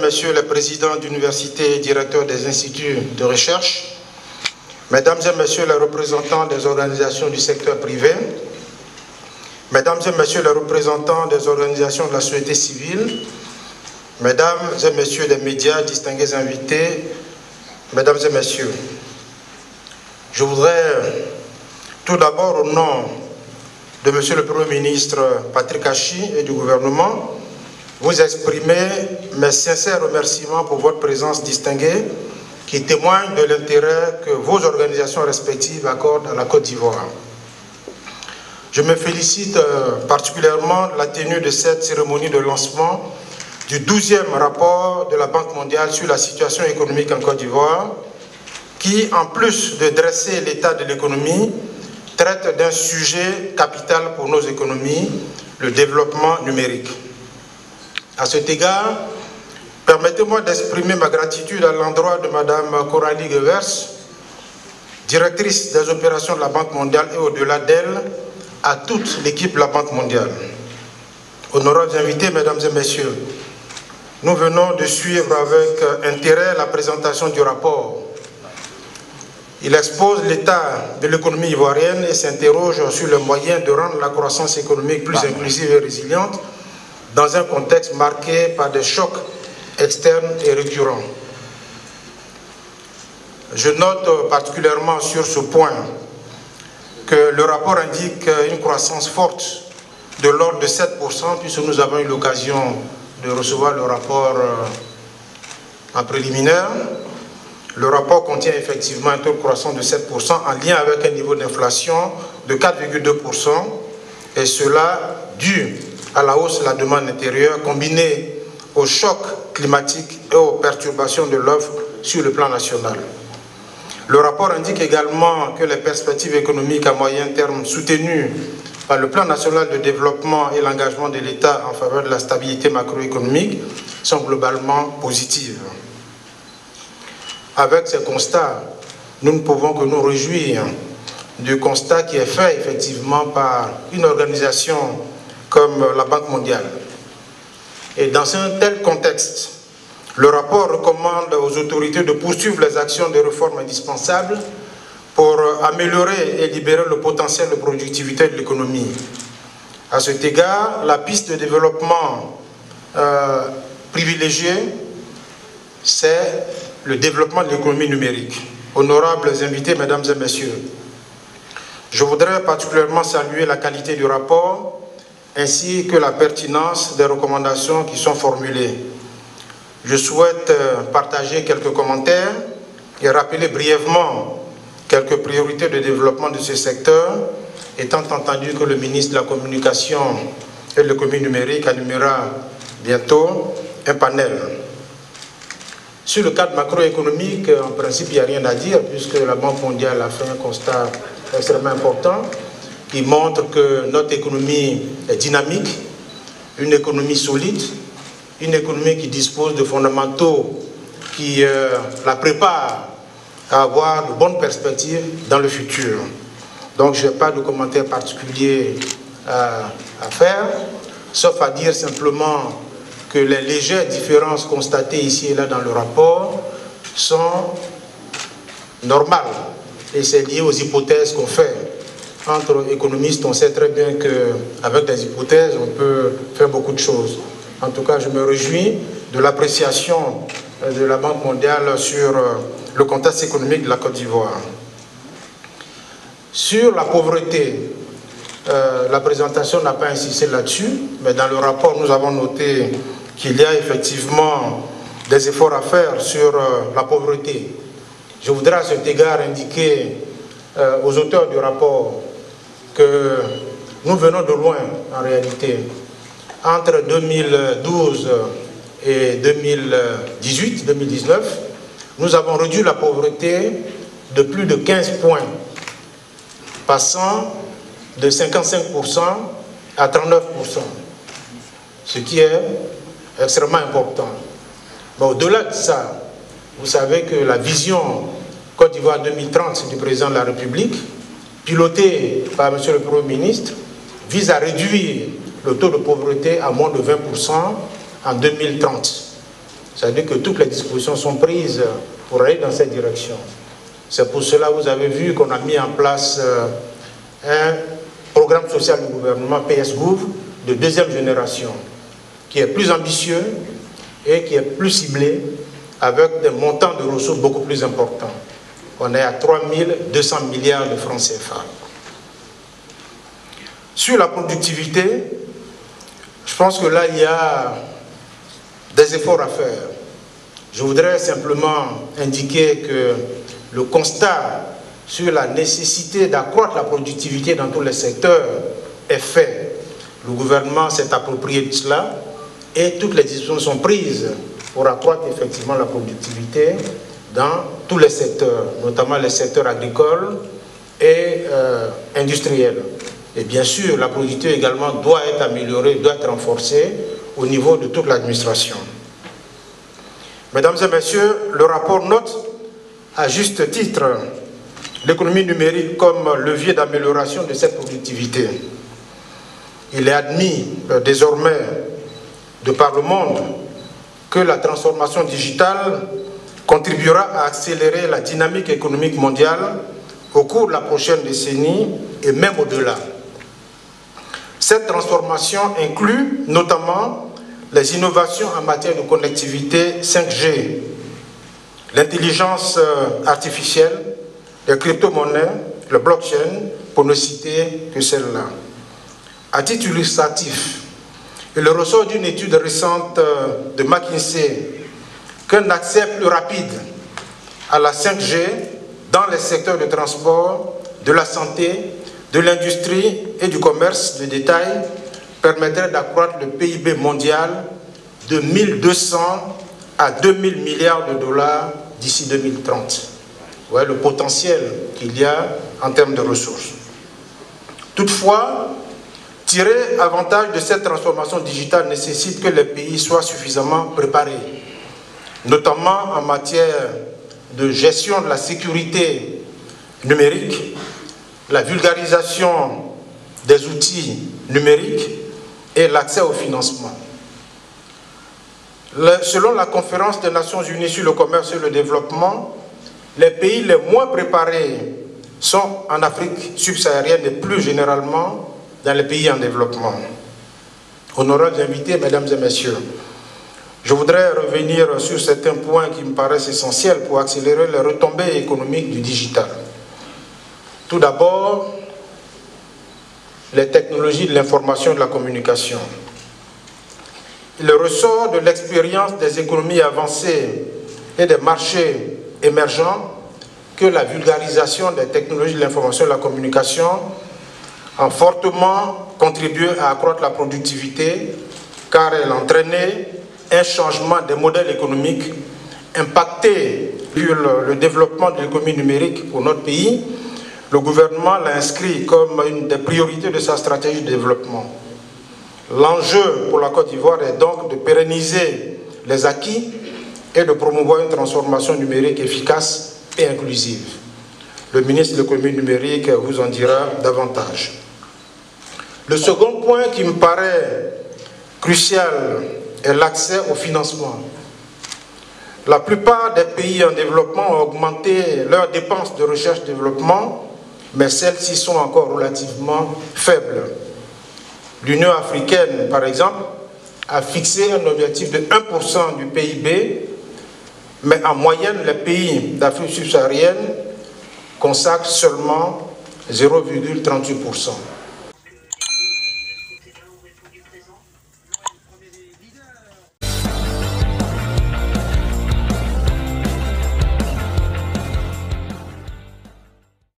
Messieurs les présidents d'université et directeurs des instituts de recherche, Mesdames et Messieurs les représentants des organisations du secteur privé, Mesdames et Messieurs les représentants des organisations de la société civile, Mesdames et Messieurs les médias, distingués invités, Mesdames et Messieurs, je voudrais tout d'abord au nom de Monsieur le Premier ministre Patrick Hachi et du gouvernement vous exprimer mes sincères remerciements pour votre présence distinguée qui témoigne de l'intérêt que vos organisations respectives accordent à la Côte d'Ivoire. Je me félicite euh, particulièrement de la tenue de cette cérémonie de lancement du 12e rapport de la Banque mondiale sur la situation économique en Côte d'Ivoire, qui, en plus de dresser l'état de l'économie, traite d'un sujet capital pour nos économies, le développement numérique. À cet égard, permettez-moi d'exprimer ma gratitude à l'endroit de Mme Coralie Gevers, directrice des opérations de la Banque mondiale et au-delà d'elle, à toute l'équipe de la Banque mondiale. Honorables invités, Mesdames et Messieurs, nous venons de suivre avec intérêt la présentation du rapport. Il expose l'état de l'économie ivoirienne et s'interroge sur le moyen de rendre la croissance économique plus inclusive et résiliente dans un contexte marqué par des chocs externes et récurrents. Je note particulièrement sur ce point que le rapport indique une croissance forte de l'ordre de 7%, puisque nous avons eu l'occasion de recevoir le rapport en préliminaire. Le rapport contient effectivement un taux de croissance de 7% en lien avec un niveau d'inflation de 4,2%, et cela dû à la hausse de la demande intérieure combinée au choc climatique et aux perturbations de l'offre sur le plan national. Le rapport indique également que les perspectives économiques à moyen terme soutenues par le plan national de développement et l'engagement de l'État en faveur de la stabilité macroéconomique sont globalement positives. Avec ces constats, nous ne pouvons que nous réjouir du constat qui est fait effectivement par une organisation comme la Banque mondiale. Et dans un tel contexte, le rapport recommande aux autorités de poursuivre les actions de réforme indispensables pour améliorer et libérer le potentiel de productivité de l'économie. À cet égard, la piste de développement euh, privilégiée, c'est le développement de l'économie numérique. Honorables invités, mesdames et messieurs, je voudrais particulièrement saluer la qualité du rapport ainsi que la pertinence des recommandations qui sont formulées. Je souhaite euh, partager quelques commentaires et rappeler brièvement quelques priorités de développement de ce secteur, étant entendu que le ministre de la Communication et de l'économie numérique animera bientôt un panel. Sur le cadre macroéconomique, en principe, il n'y a rien à dire, puisque la Banque mondiale a fait un constat extrêmement important qui montre que notre économie est dynamique, une économie solide, une économie qui dispose de fondamentaux qui euh, la préparent à avoir de bonnes perspectives dans le futur. Donc je n'ai pas de commentaires particuliers à, à faire, sauf à dire simplement que les légères différences constatées ici et là dans le rapport sont normales et c'est lié aux hypothèses qu'on fait entre économistes, on sait très bien qu'avec des hypothèses, on peut faire beaucoup de choses. En tout cas, je me réjouis de l'appréciation de la Banque mondiale sur euh, le contexte économique de la Côte d'Ivoire. Sur la pauvreté, euh, la présentation n'a pas insisté là-dessus, mais dans le rapport, nous avons noté qu'il y a effectivement des efforts à faire sur euh, la pauvreté. Je voudrais à cet égard indiquer aux auteurs du rapport que nous venons de loin en réalité. Entre 2012 et 2018, 2019, nous avons réduit la pauvreté de plus de 15 points, passant de 55% à 39%, ce qui est extrêmement important. Mais au-delà de ça, vous savez que la vision Côte d'Ivoire 2030 du président de la République piloté par M. le Premier ministre, vise à réduire le taux de pauvreté à moins de 20% en 2030. C'est-à-dire que toutes les dispositions sont prises pour aller dans cette direction. C'est pour cela que vous avez vu qu'on a mis en place euh, un programme social du gouvernement PSGouv de deuxième génération, qui est plus ambitieux et qui est plus ciblé avec des montants de ressources beaucoup plus importants. On est à 3200 milliards de francs CFA. Sur la productivité, je pense que là, il y a des efforts à faire. Je voudrais simplement indiquer que le constat sur la nécessité d'accroître la productivité dans tous les secteurs est fait. Le gouvernement s'est approprié de cela et toutes les décisions sont prises pour accroître effectivement la productivité dans tous les secteurs, notamment les secteurs agricoles et euh, industriels. Et bien sûr, la productivité également doit être améliorée, doit être renforcée au niveau de toute l'administration. Mesdames et messieurs, le rapport note à juste titre l'économie numérique comme levier d'amélioration de cette productivité. Il est admis euh, désormais de par le monde que la transformation digitale contribuera à accélérer la dynamique économique mondiale au cours de la prochaine décennie et même au-delà. Cette transformation inclut notamment les innovations en matière de connectivité 5G, l'intelligence euh, artificielle, les crypto-monnaies, le blockchain, pour ne citer que celle-là. À titre illustratif, il ressort d'une étude récente euh, de McKinsey qu'un accès plus rapide à la 5G dans les secteurs de transport, de la santé, de l'industrie et du commerce de détail permettrait d'accroître le PIB mondial de 1200 à 2000 milliards de dollars d'ici 2030. Vous voyez le potentiel qu'il y a en termes de ressources. Toutefois, tirer avantage de cette transformation digitale nécessite que les pays soient suffisamment préparés, notamment en matière de gestion de la sécurité numérique, la vulgarisation des outils numériques et l'accès au financement. selon la conférence des Nations Unies sur le commerce et le développement, les pays les moins préparés sont en Afrique subsaharienne et plus généralement dans les pays en développement. Honorables invités, mesdames et messieurs, je voudrais revenir sur certains points qui me paraissent essentiels pour accélérer les retombées économiques du digital. Tout d'abord, les technologies de l'information et de la communication. Il ressort de l'expérience des économies avancées et des marchés émergents que la vulgarisation des technologies de l'information et de la communication a fortement contribué à accroître la productivité car elle a entraîné un changement des modèles économiques, impacté le, le développement de l'économie numérique pour notre pays. Le gouvernement l'a inscrit comme une des priorités de sa stratégie de développement. L'enjeu pour la Côte d'Ivoire est donc de pérenniser les acquis et de promouvoir une transformation numérique efficace et inclusive. Le ministre de l'économie numérique vous en dira davantage. Le second point qui me paraît crucial est l'accès au financement. La plupart des pays en développement ont augmenté leurs dépenses de recherche-développement, mais celles-ci sont encore relativement faibles. L'Union africaine, par exemple, a fixé un objectif de 1% du PIB mais en moyenne, les pays d'Afrique subsaharienne consacrent seulement 0,38%.